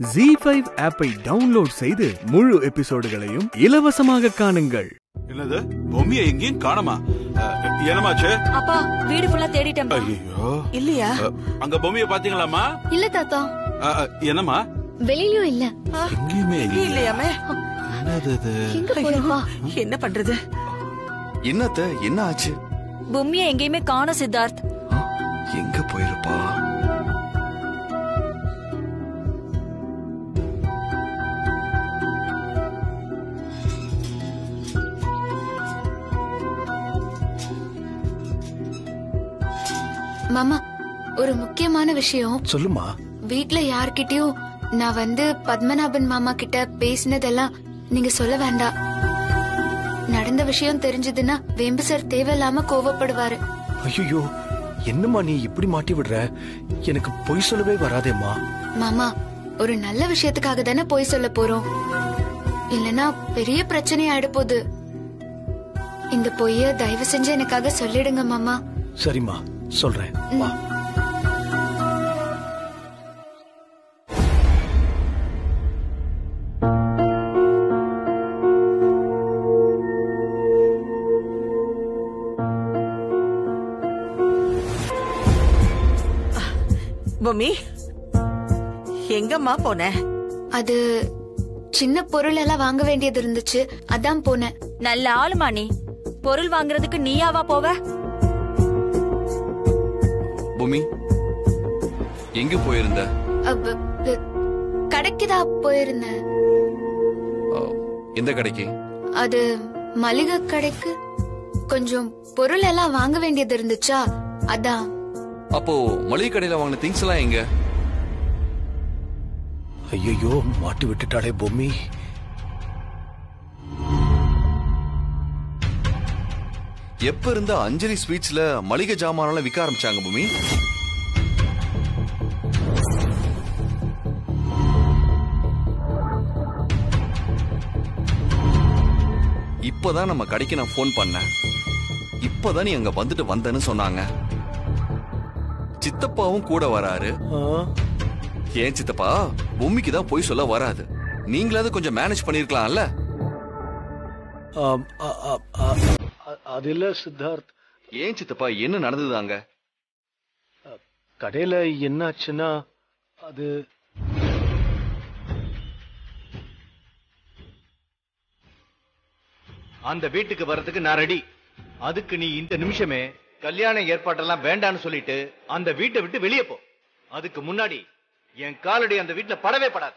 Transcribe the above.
G five ஆப்பை download செய்து முழு எபிசோடுகளையும் இலவசமாக காணுங்கள். என்னது? பொம்மியை எங்கேயும் காணமா? என்னமாச்சு? அப்பா வீடு ஃபுல்லா தேடிட்டேன். ஐயோ. இல்லையா? அங்க பொம்மியை பாத்தீங்களாமா இல்ல தாத்தா. என்னம்மா? வெளியிலயும் இல்ல. எங்கேயுமே இல்லையே. இல்லையாமே? என்னது என்ன பண்றது? என்னத்த? என்ன ஆச்சு? பொம்மியை எங்கேயுமே காணோம் சித்தார்த். மாமா ஒரு முக்கியமான விஷயம். சொல்லுமா. வீட்ல யார்கிட்டயும் நான் வந்து பத்மநாபன் மாமா கிட்ட பேசினதெல்லாம் நீங்க சொல்ல வேண்டாம் நடந்த விஷயம் தெரிஞ்சதுன்னா வேம்பு சார் தேவையில்லாம கோவப்படுவாரு. ஐயோ என்னம்மா நீ இப்படி மாட்டி விடுற? எனக்கு பொய் சொல்லவே வராதேம்மா. மாமா ஒரு நல்ல விஷயத்துக்காக தானே போய் சொல்ல போறோம். இல்லனா பெரிய பிரச்சனை ஆயிட இந்த பொய்ய தயவு செஞ்சு எனக்காக சொல்லிடுங்க மாமா. சரிம்மா. சொல்றேன். வா. பொம்மி எங்கம்மா போன? அது சின்ன பொருள் எல்லாம் வாங்க வேண்டியது இருந்துச்சு. அதான் போனேன் நல்ல ஆளுமா நீ? பொருள் வாங்குறதுக்கு நீயாவா போவ? பூமி? எங்க போயிருந்த? அப்ப, அ, கடைக்குதான் போயிருந்தேன் எந்த கடைக்கு? அது மளிகை கடைக்கு. கொஞ்சம் பொருள் எல்லாம் வாங்க வேண்டியது இருந்துச்சா? அதான். அப்போ மளிகை கடையில வாங்கின திங்ஸ் எல்லாம் எங்க? ஐயோ மாட்டி விட்டுட்டாளே பொம்மி எப்ப இருந்த அஞ்சலி ஸ்வீட்ஸ்ல மளிகை ஜாமானெல்லாம் விற்க ஆரம்பிச்சாங்க பூமி? இப்பதான் நம்ம கடைக்கு நான் ஃபோன் பண்ணேன். இப்பதான் நீ அங்க வந்துட்டு வந்தேன்னு சொன்னாங்க. சித்தப்பாவும் கூட வராரு. ஏன் சித்தப்பா? பொம்மிக்கு தான் போய் சொல்ல வராது. நீங்களாவது கொஞ்சம் மேனேஜ் பண்ணிருக்கலாம்ல. அது இல்ல சித்தார்த். ஏன் சித்தப்பா என்ன நடந்தது அங்க? கடையில என்னாச்சுன்னா அது அந்த வீட்டுக்கு வர்றதுக்கு நான் ரெடி அதுக்கு நீ இந்த நிமிஷமே கல்யாண ஏற்பாட்டெல்லாம் வேண்டான்னு சொல்லிட்டு அந்த வீட்டை விட்டு வெளியே போ. அதுக்கு முன்னாடி என் காலடி அந்த வீட்டுல படவே படாது.